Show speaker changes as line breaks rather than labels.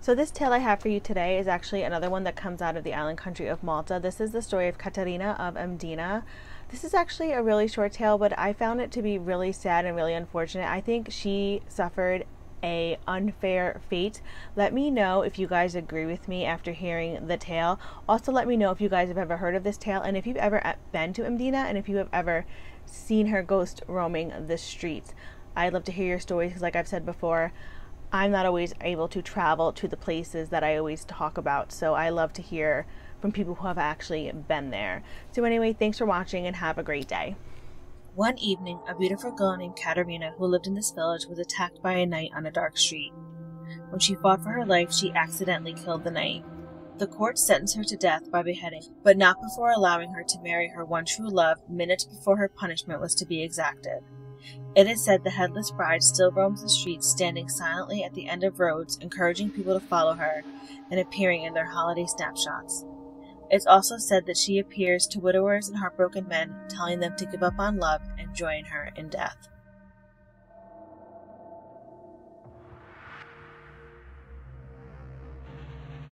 So, this tale I have for you today is actually another one that comes out of the island country of Malta. This is the story of Katarina of Mdina. This is actually a really short tale, but I found it to be really sad and really unfortunate. I think she suffered a unfair fate. Let me know if you guys agree with me after hearing the tale. Also, let me know if you guys have ever heard of this tale and if you've ever uh, been to Mdina and if you have ever seen her ghost roaming the streets. I'd love to hear your stories because, like I've said before, I'm not always able to travel to the places that I always talk about. So I love to hear from people who have actually been there. So, anyway, thanks for watching and have a great day. One evening, a beautiful girl named Katarina, who lived in this village, was attacked by a knight on a dark street. When she fought for her life, she accidentally killed the knight. The court sentenced her to death by beheading, but not before allowing her to marry her one true love minutes before her punishment was to be exacted. It is said the headless bride still roams the streets, standing silently at the end of roads, encouraging people to follow her and appearing in their holiday snapshots. It's also said that she appears to widowers and heartbroken men, telling them to give up on love and join her in death.